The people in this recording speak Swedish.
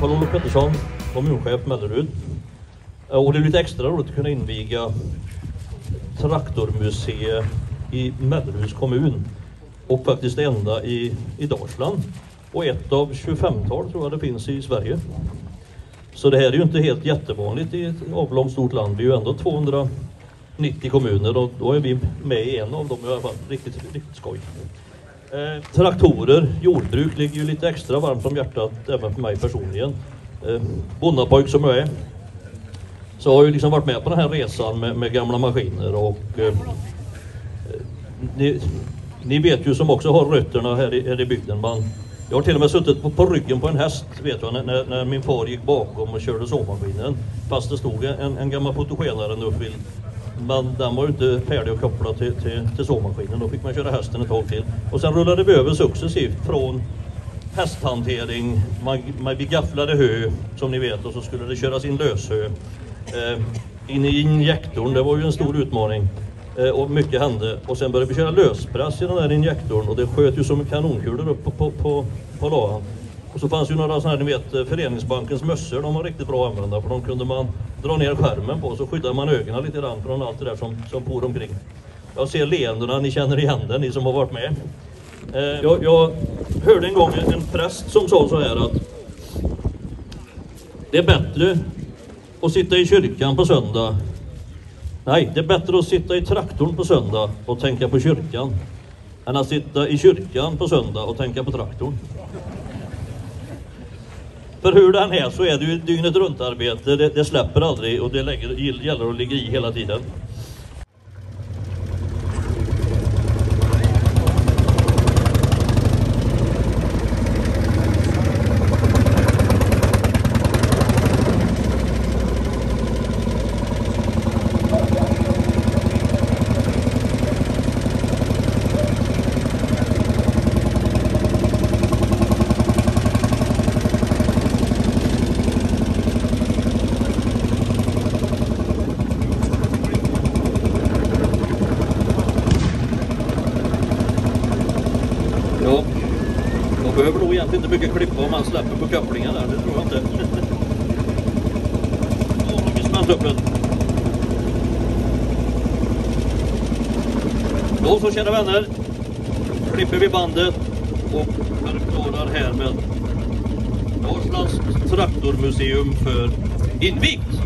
Karl-Olof Pettersson, kommunchef Mellerud. Eh, och det är lite extra roligt att kunna inviga traktormuseet i Melleruds kommun. Och faktiskt det enda i, i Dalsland. Och ett av 25-tal tror jag det finns i Sverige. Så det här är ju inte helt jättevanligt i ett avlångt stort land. Vi är ju ändå 290 kommuner och då är vi med i en av dem i alla fall. Riktigt, riktigt skoj. Eh, traktorer, jordbruk ligger ju lite extra varmt om hjärtat även för mig personligen. Eh, bonnapojk som jag är så har jag ju liksom varit med på den här resan med, med gamla maskiner och eh, ni, ni vet ju som också har rötterna här i, här i bygden. Man, jag har till och med suttit på, på ryggen på en häst vet jag, när, när min far gick bakom och körde sågmaskinen. Fast det stod en, en gammal fotogenare uppvill. Men den var ju inte färdig att koppla till, till, till sågmaskinen. Då fick man köra hästen ett tag till. Och sen rullade vi över successivt från hästhantering, man, man, vi gafflade hö som ni vet och så skulle det köras in löshö. Eh, in i injektorn, det var ju en stor utmaning. Eh, och mycket hände. Och sen började vi köra löspress i den där injektorn och det sköt ju som kanonkulor upp på, på, på, på ladan. Och så fanns ju några sådana här, ni vet, eh, Föreningsbankens mössor, de var riktigt bra att använda för de kunde man dra ner skärmen på så skyddade man ögonen lite grann från allt det där som, som for omkring. Jag ser leendena, ni känner igen det, ni som har varit med. Eh, jag, jag hörde en gång en, en präst som sa så här att det är bättre att sitta i kyrkan på söndag Nej, det är bättre att sitta i traktorn på söndag och tänka på kyrkan än att sitta i kyrkan på söndag och tänka på traktorn. För hur den är så är det ju dygnet runt arbete, det, det släpper aldrig och det lägger, gäller att ligga i hela tiden. Ja, man behöver nog egentligen inte mycket klippa om man släpper på kopplingen där, det tror jag inte. Åh, nu är smält upp den. Då så kära vänner, klipper vi bandet och förklarar härmed Dalslands traktormuseum för invigt.